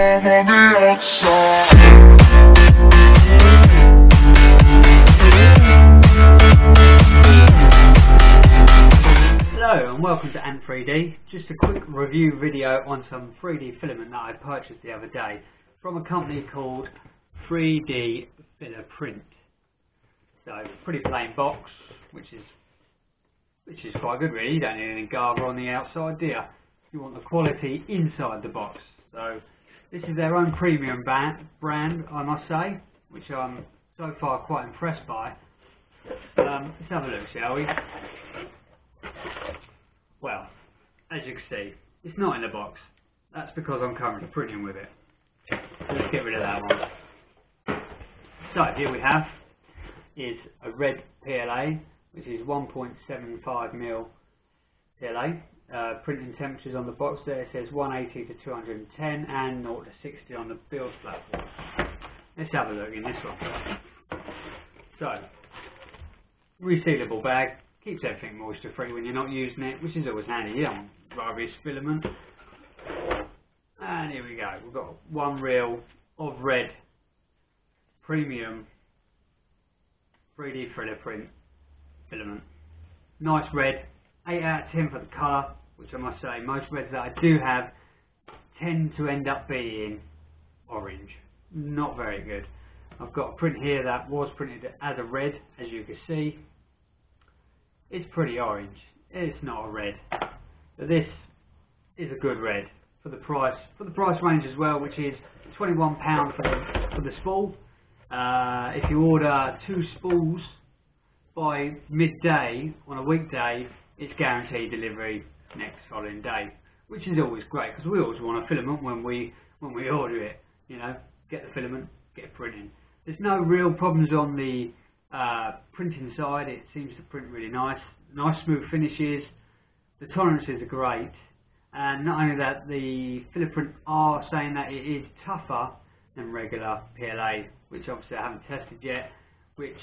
on the outside. Hello and welcome to Ant 3D. Just a quick review video on some 3D filament that I purchased the other day from a company called 3D Filler Print. So pretty plain box, which is which is quite good really. You don't need any gargle on the outside, do you? You want the quality inside the box. So this is their own premium ba- brand, I must say, which I'm so far quite impressed by. Um, let's have a look, shall we? Well, as you can see, it's not in the box. That's because I'm currently printing with it. Let's get rid of that one. So here we have is a red PLA, which is 1.75 mil PLA. Uh, printing temperatures on the box there says 180 to 210 and 0 to 60 on the build platform. Let's have a look in this one. So, resealable bag, keeps everything moisture free when you're not using it, which is always handy. You don't rubbish filament. And here we go. We've got one reel of red premium 3DFilaPrint filament. Nice red, 8 out of 10 for the colour, which I must say, most reds that I do have tend to end up being orange. Not very good. I've got a print here that was printed as a red, as you can see. It's pretty orange. It's not a red. But this is a good red for the price for the price range as well, which is £21 for the for the spool. Uh, if you order two spools by midday on a weekday, it's guaranteed delivery next following day, which is always great because we always want a filament when we when we order it. You know, get the filament, get it. There's no real problems on the uh, printing side. It seems to print really nice, nice smooth finishes. The tolerances are great, and not only that, the FilaPrint are saying that it is tougher than regular PLA, which obviously I haven't tested yet. Which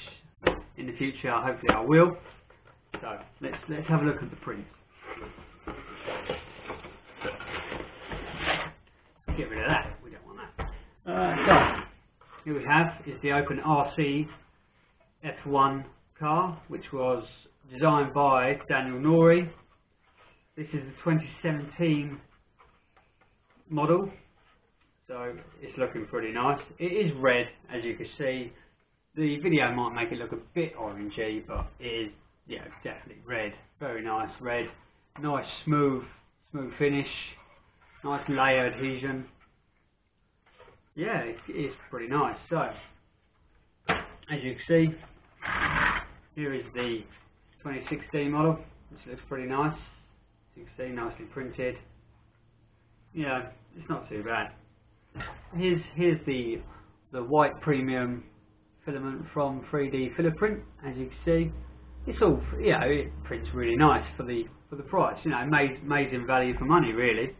in the future, hopefully, I will. So let's let's have a look at the prints. Get rid of that. We don't want that. Uh, so here we have is the OpenRC F1 car, which was designed by Daniel Noree. This is the 2017 model, so it's looking pretty nice. It is red, as you can see. The video might make it look a bit orangey, but it is, yeah, definitely red. Very nice red. Nice smooth, smooth finish. Nice layer adhesion. Yeah, it is pretty nice. So, as you can see, here is the 2016 model. This looks pretty nice. As you can see, nicely printed. Yeah, it's not too bad. Here's here's the the white premium filament from 3DFilaPrint. As you can see, it's all you know it prints really nice for the for the price. You know, amazing, amazing value for money, really.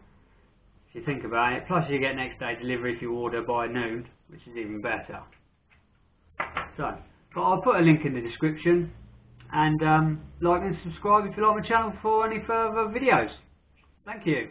If you think about it. Plus, you get next day delivery if you order by noon, which is even better. So, but I'll put a link in the description and um, like and subscribe if you like my channel for any further videos. Thank you.